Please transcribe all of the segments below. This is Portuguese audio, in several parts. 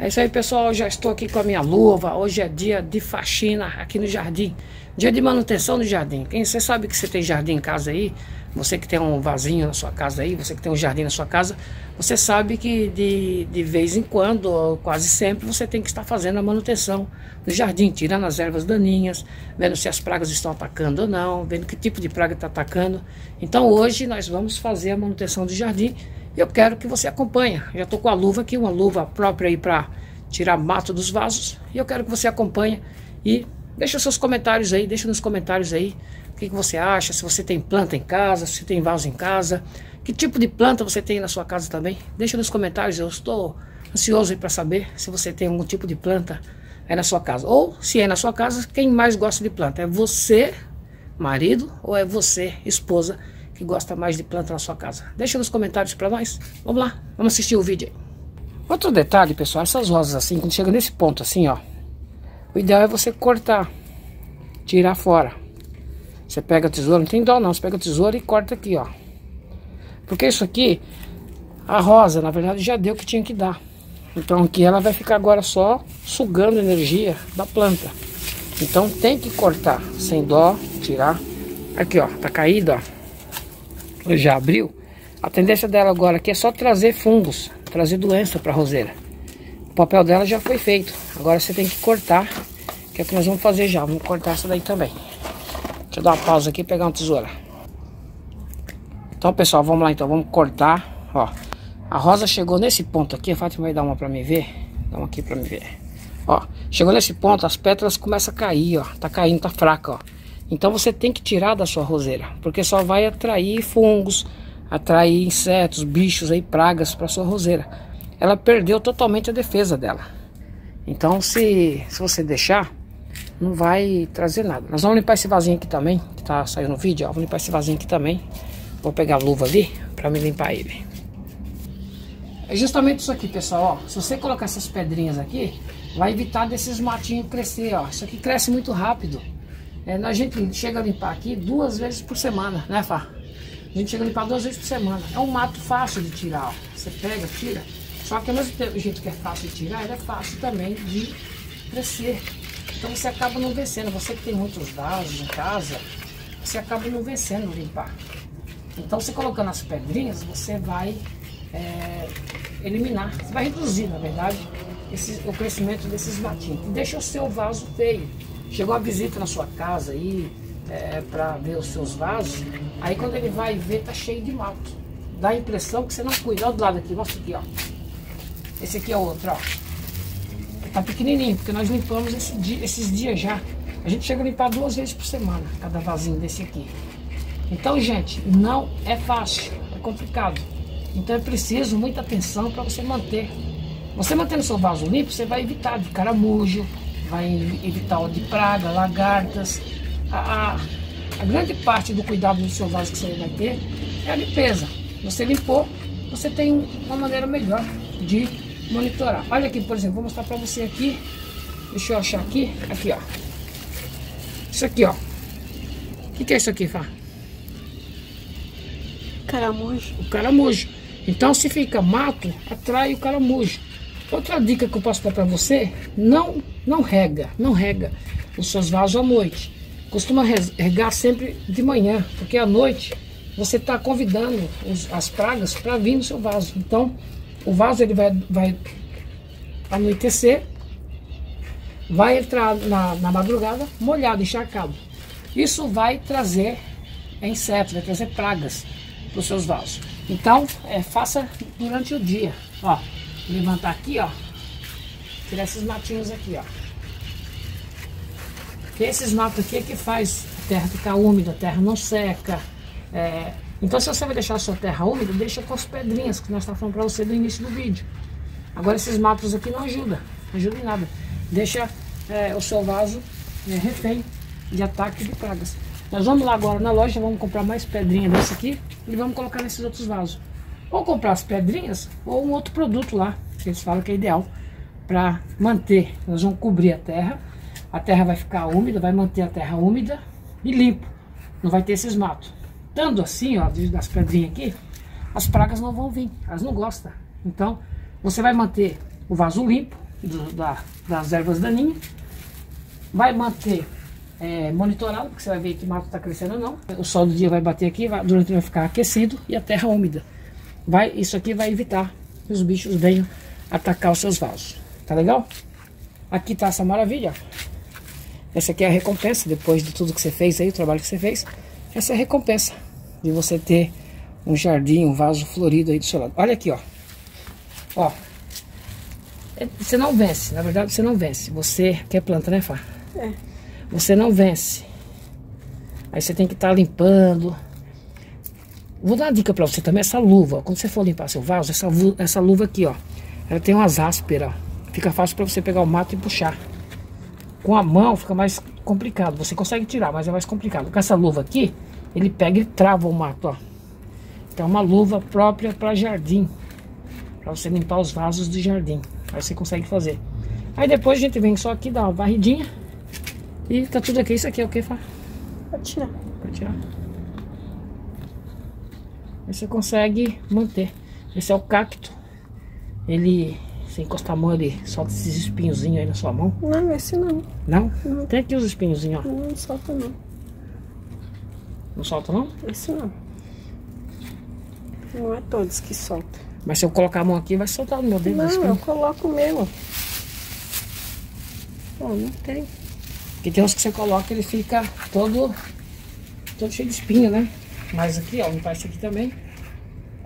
É isso aí, pessoal. Já estou aqui com a minha luva. Hoje é dia de faxina aqui no jardim. Dia de manutenção no jardim. Quem você sabe que você tem jardim em casa aí? Você que tem um vasinho na sua casa aí, você que tem um jardim na sua casa, você sabe que de, de vez em quando, ou quase sempre, você tem que estar fazendo a manutenção no jardim, tirando as ervas daninhas, vendo se as pragas estão atacando ou não, vendo que tipo de praga está atacando. Então hoje nós vamos fazer a manutenção do jardim eu quero que você acompanhe. Já estou com a luva aqui, uma luva própria aí para tirar mato dos vasos. E eu quero que você acompanhe e deixa seus comentários aí, deixa nos comentários aí o que, que você acha, se você tem planta em casa, se tem vaso em casa, que tipo de planta você tem na sua casa também. Deixa nos comentários, eu estou ansioso para saber se você tem algum tipo de planta aí na sua casa. Ou se é na sua casa, quem mais gosta de planta? É você, marido, ou é você, esposa, que gosta mais de planta na sua casa? Deixa nos comentários para nós. Vamos lá, vamos assistir o vídeo. Outro detalhe, pessoal, essas rosas assim, quando chega nesse ponto assim, ó, o ideal é você cortar, tirar fora. Você pega a tesoura, não tem dó não, você pega a tesoura e corta aqui, ó. Porque isso aqui, a rosa, na verdade, já deu o que tinha que dar. Então aqui ela vai ficar agora só sugando energia da planta. Então tem que cortar, sem dó, tirar. Aqui, ó, tá caído, ó já abriu, a tendência dela agora aqui é só trazer fungos, trazer doença para a roseira. O papel dela já foi feito. Agora você tem que cortar, que é o que nós vamos fazer já. Vamos cortar essa daí também. Deixa eu dar uma pausa aqui e pegar uma tesoura. Então, pessoal, vamos lá então. Vamos cortar, ó. A rosa chegou nesse ponto aqui. A Fátima vai dar uma para me ver. Dá uma aqui para me ver. Ó, chegou nesse ponto, as pétalas começam a cair, ó. Tá caindo, tá fraca, ó. Então você tem que tirar da sua roseira, porque só vai atrair fungos, atrair insetos, bichos aí, pragas para sua roseira. Ela perdeu totalmente a defesa dela. Então se, se você deixar, não vai trazer nada. Nós vamos limpar esse vasinho aqui também, que tá saindo no vídeo, ó. Vou limpar esse vasinho aqui também. Vou pegar a luva ali para me limpar ele. É justamente isso aqui, pessoal, ó. Se você colocar essas pedrinhas aqui, vai evitar desses matinhos crescer, ó. Isso aqui cresce muito rápido. É, a gente chega a limpar aqui duas vezes por semana, né, Fá? A gente chega a limpar duas vezes por semana. É um mato fácil de tirar, ó. Você pega, tira. Só que ao mesmo tempo, o jeito que é fácil de tirar, ele é fácil também de crescer. Então você acaba não vencendo. Você que tem muitos vasos em casa, você acaba não vencendo limpar. Então você colocando as pedrinhas, você vai é, eliminar, você vai reduzir, na verdade, esse, o crescimento desses matinhos. Deixa o seu vaso feio. Chegou a visita na sua casa aí é, para ver os seus vasos, aí quando ele vai ver tá cheio de mato. Dá a impressão que você não cuida. Olha do lado aqui, mostra aqui, ó. Esse aqui é outro, ó. Tá pequenininho, porque nós limpamos esse dia, esses dias já. A gente chega a limpar duas vezes por semana, cada vasinho desse aqui. Então, gente, não é fácil, é complicado. Então é preciso muita atenção para você manter. Você mantendo seu vaso limpo, você vai evitar de caramujo, vai evitar o de praga, lagartas. A, a, a, grande parte do cuidado do seu vaso que você vai ter é a limpeza. Você limpou, você tem uma maneira melhor de monitorar. Olha aqui, por exemplo, vou mostrar para você aqui. Deixa eu achar aqui. Aqui, ó. Isso aqui, ó. O que, que é isso aqui, Fá? Caramujo. O caramujo. Então, se fica mato, atrai o caramujo. Outra dica que eu posso dar para você, não, não rega, não rega os seus vasos à noite. Costuma regar sempre de manhã, porque à noite você está convidando os, as pragas para vir no seu vaso. Então, o vaso ele vai, vai anoitecer, vai entrar na, na madrugada molhado, encharcado. Isso vai trazer insetos, vai trazer pragas para os seus vasos. Então, é, faça durante o dia. Ó, levantar aqui, ó. Tirar esses matinhos aqui, ó. Porque esses matos aqui é que faz a terra ficar úmida, a terra não seca. É... Então se você vai deixar a sua terra úmida, deixa com as pedrinhas que nós estamos falando para você no início do vídeo. Agora esses matos aqui não ajudam, não ajudam em nada. Deixa é, o seu vaso é, refém de ataque de pragas. Nós vamos lá agora na loja, vamos comprar mais pedrinha desse aqui e vamos colocar nesses outros vasos. Ou comprar as pedrinhas ou um outro produto lá, que eles falam que é ideal para manter. Nós vamos cobrir a terra, a terra vai ficar úmida, vai manter a terra úmida e limpo. Não vai ter esses matos. Estando assim, ó, das pedrinhas aqui, as pragas não vão vir, elas não gostam. Então, você vai manter o vaso limpo, do, da, das ervas daninhas. Vai manter é, monitorado, porque você vai ver que mato está crescendo ou não. O sol do dia vai bater aqui, vai, durante vai ficar aquecido e a terra úmida. Vai, isso aqui vai evitar que os bichos venham atacar os seus vasos. Tá legal? Aqui tá essa maravilha. Essa aqui é a recompensa, depois de tudo que você fez aí, o trabalho que você fez. Essa é a recompensa de você ter um jardim, um vaso florido aí do seu lado. Olha aqui, ó. Ó. É, você não vence, na verdade você não vence. Você quer planta, né, Fá? É. Você não vence. Aí você tem que estar tá limpando. Vou dar uma dica pra você também, essa luva. Quando você for limpar seu vaso, essa, essa luva aqui, ó. Ela tem umas ásperas. Fica fácil para você pegar o mato e puxar. Com a mão fica mais complicado. Você consegue tirar, mas é mais complicado. Com essa luva aqui, ele pega e trava o mato, ó. Então é uma luva própria para jardim. Para você limpar os vasos de jardim. Aí você consegue fazer. Aí depois a gente vem só aqui, dá uma varridinha. E tá tudo aqui. Isso aqui é o que, Fá? Pode tirar. Pode tirar. Você consegue manter. Esse é o cacto. Ele você encosta a mão, ele solta esses espinhozinhos aí na sua mão? Não, esse não. Não? Não. Tem aqui os espinhozinhos, ó. Não, não solta não. Não solta não? Esse não. Não é todos que soltam. Mas se eu colocar a mão aqui, vai soltar no meu dedo. Não, eu coloco o meu. Não tem. Porque tem uns que você coloca, ele fica todo, todo cheio de espinho, né? Mas aqui, ó, limpar esse aqui também.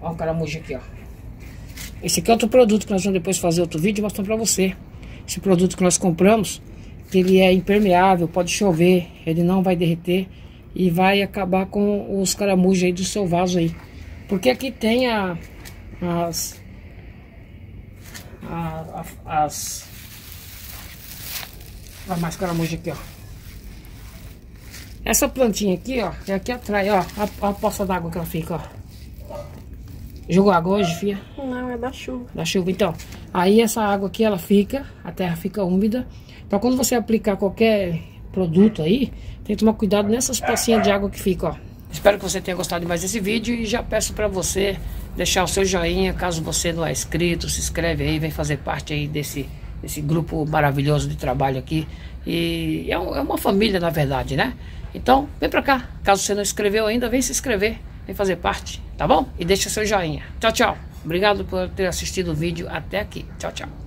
Ó o caramujo aqui, ó. Esse aqui é outro produto que nós vamos depois fazer outro vídeo mostrando pra você. Esse produto que nós compramos, que ele é impermeável, pode chover, ele não vai derreter e vai acabar com os caramujos aí do seu vaso aí. Porque aqui tem a, as, a, a, as, Olha mais caramujo aqui, ó. Essa plantinha aqui, ó, é aqui atrás, ó, a, a poça d'água que ela fica, ó. Jogou água hoje, filha? Não, é da chuva. Da chuva, então. Aí essa água aqui, ela fica, a terra fica úmida. Então quando você aplicar qualquer produto aí, tem que tomar cuidado nessas pocinhas de água que ficam, ó. Espero que você tenha gostado de mais desse vídeo e já peço para você deixar o seu joinha, caso você não é inscrito, se inscreve aí, vem fazer parte aí desse, desse grupo maravilhoso de trabalho aqui. E é, um, é uma família, na verdade, né? Então, vem pra cá. Caso você não inscreveu ainda, vem se inscrever. Vem fazer parte, tá bom? E deixa seu joinha. Tchau, tchau. Obrigado por ter assistido o vídeo até aqui. Tchau, tchau.